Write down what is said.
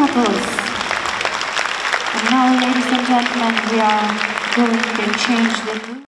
couples. And now, ladies and gentlemen, we are going to change the